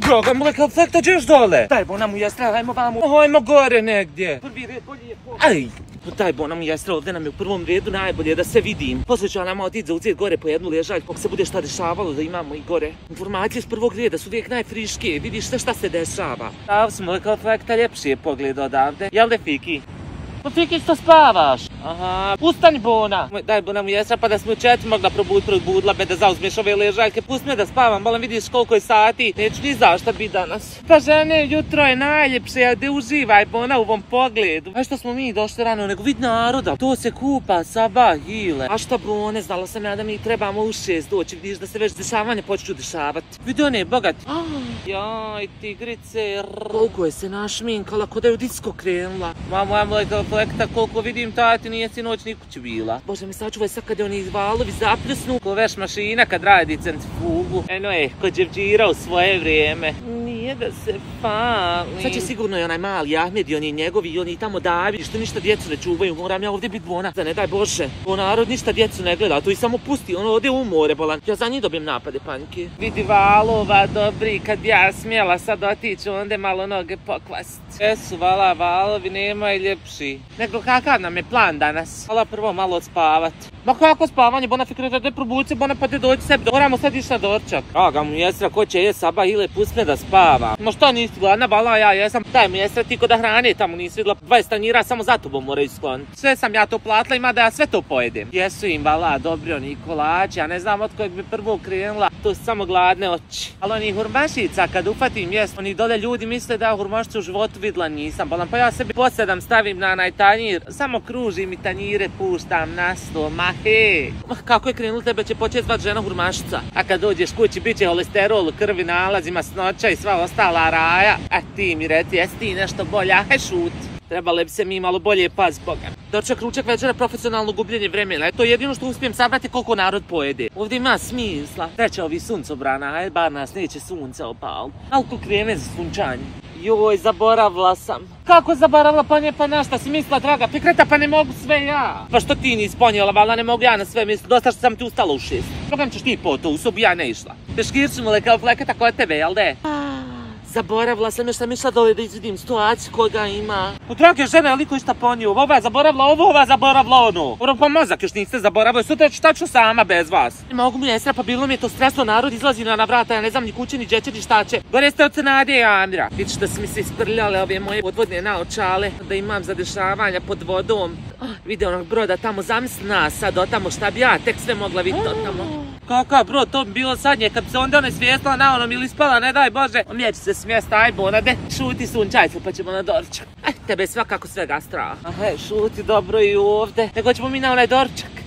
Droga, mleka, flekta, ćeš dole? Daj, bo nam u jestra, hajmo vamo. Hajmo gore negdje. Prvi red, bolje je po... Aj! Daj, bo nam u jestra, ovdje nam je u prvom redu najbolje da se vidim. Poslije ću ja nama otići za ucijet gore po jednu ležaljku, ako se bude šta dešavalo da imamo i gore. Informacije s prvog reda su uvijek najfriškije, vidiš sve šta se dešava. Stav smo, kao flekta, ljepši je pogled odavde. Jel de, Fiki? Pa Fiki, što spavaš? Aha, ustani Bona. Daj Bona mu jesra pa da smo četiri mogla probudit probudila me da zauzmeš ove ležaljke. Pusti me da spavam, bolam vidiš koliko je sati. Neću ni zašta biti danas. Pa žene, jutro je najljepše, a de uživaj Bona u ovom pogledu. A što smo mi došli rano, nego vid naroda. To se kupa, sabah, hile. A šta Bone, znala sam ja da mi trebamo u šest doći, vidiš da se već dešavanje počnu dešavati. Vidi one, bogat. Jaj, tigrice, koliko je se našminkala, ko da je u disko krenula. Mamo, ja moj koliko vidim, tati nije sinoć ni kući bila. Bože mi sačuvaj sad kad oni valovi zapljusnu. Ko veš mašina kad radi centrifugu. Eno je, ko dževđira u svoje vrijeme. Nije da se fali. Sad će sigurno i onaj mali Ahmed i oni njegovi i oni tamo David, što ništa djecu ne čuvaju. Moram ja ovdje biti bona. Da ne daj Bože. Bo narod ništa djecu ne gleda, to i samo pusti. Ono ode u more, bolan. Ja za njih dobijem napade panike. Vidi valova, dobri, kad bi ja smjela sad otići, onda malo noge pokvast. Jesu, vala, valovi, nema i ljepši. Nego kakav nam je plan danas? Vala prvo malo odspavat. Ma kako spavanje, bona fikrata da probuci, bona pa te dođi sebi, moramo sad ići na dorčak. Aga mu jesra, ko će je saba ile, pusti me da spava. Ma što nisi gladna, bala ja jesam, daj mi jesra ti ko da hrane tamo nisi vidjela, 20 tanjira samo za tobom moraju skloniti. Sve sam ja to platila, ima da ja sve to pojedem. Jesu im bala, dobri oni kolači, ja ne znam od kojeg bi prvo krenula, to su samo gladne oči. Ali oni hurmašica, kad ufatim jest, oni dole ljudi misle da ja hurmašicu u životu vidla nisam, bolam, pa ja sebi posedam, stavim na onaj tanjir, samo kružim i tanjire puštam na sto, ma he. Ma kako je krenulo, tebe će početi zvat žena hurmašica. A kad dođeš kući, bit će holesterol u krvi, nalaz, masnoća i sva ostala raja. A ti mi reci, jesi ti nešto bolja, he šut. Trebali bi se mi malo bolje paz Boga. Doček, ručak, večera, profesionalno gubljenje vremena. To je jedino što uspijem sabrati koliko narod pojede. Ovdje ima smisla. Treća ovi suncobrana, aj bar nas neće sunce opal. Alko krene za sunčanje. Joj, zaboravila sam. Kako zaboravila, pa nije pa na šta si mislila, draga Pikreta, pa ne mogu sve ja. Pa što ti nisi ponijela, valjda ne mogu ja na sve misliti, dosta što sam ti ustala u šest. Program ćeš ti po to, u sobu ja ne išla. Peškirčimo kao flekata kod tebe, jel de? Zaboravila sam još sam išla dole da izvidim situaciju koga ima. U drage žene, je liko išta ponio? Ova je zaboravila ovo, ova je zaboravila ono. Moram pa mozak još niste zaboravili, sutra ću tačno sama bez vas. Ne mogu mi jesra, pa bilo mi je to stresno, narod izlazi na vrata, ja ne znam ni kuće, ni džeće, ni šta će. Gore ste od Nade i Andra. Vidiš da su mi se isprljale ove moje podvodne naočale, da imam zadešavanja pod vodom. Oh, vide onog broda tamo, zamisli nas sad od tamo, šta bi ja tek sve mogla vidjeti od tamo. Kakav brod, to bi bilo sadnje, kad bi se onda one svijestila na onom ili spala, ne daj Bože. Omjeći se smjesta, aj Bonade, šuti sunčajcu pa ćemo na dorčak. Aj, tebe svakako svega strah. Aha, šuti dobro i ovdje. Nego ćemo mi na onaj dorčak.